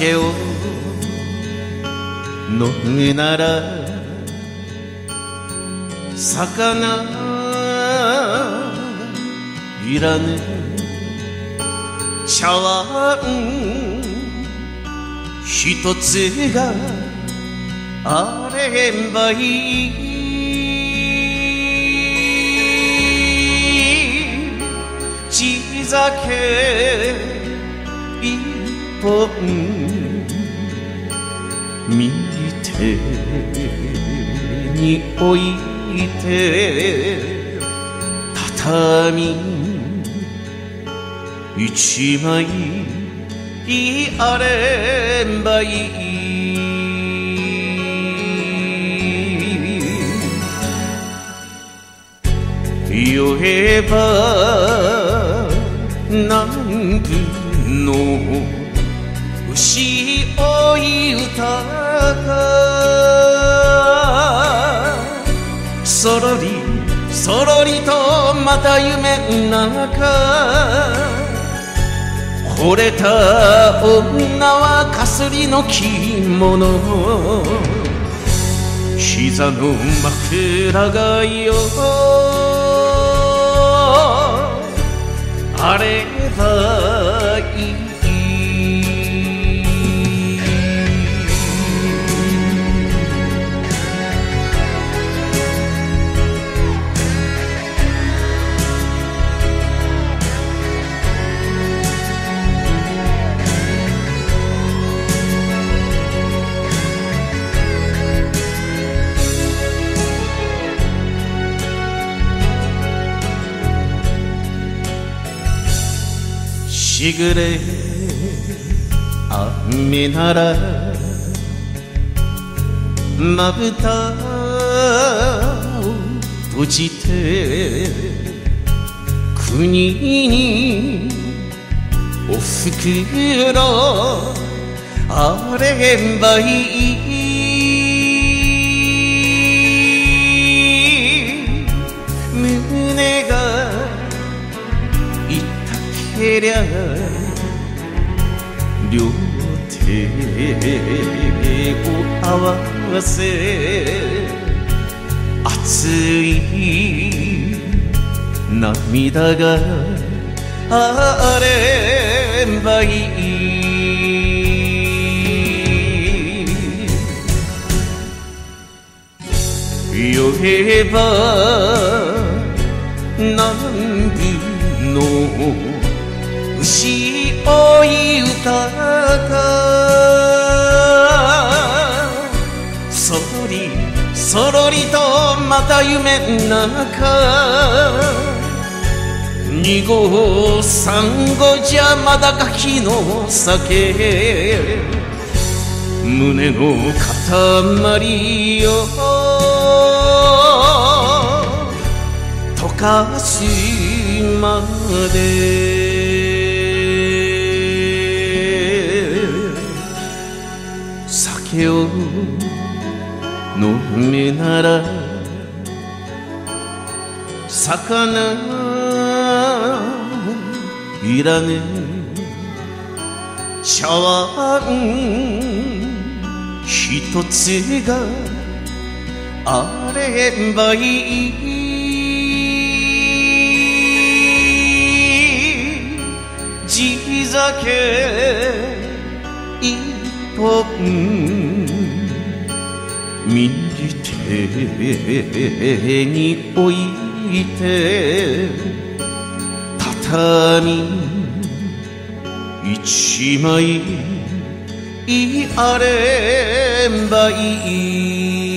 酒を。飲むなら魚。いらぬ。茶碗。一つがあればいい。地酒。一本。に置いて畳一枚あればいい酔えば南部の牛い歌がそろりそろりとまた夢の中惚れた女はかすりの着物膝の枕がよ。しぐれ雨ならまぶたを閉じて国におふくろあればいいけりゃ両手を合わせ熱い涙があればいい酔えば南部の牛追い歌がそろりそろりとまた夢の中二号三号じゃまだガキの酒胸の塊よ。溶かすまで。酒を飲むなら魚いらぬ茶碗一つがあればいい。地酒右手に置いて畳一枚あればいい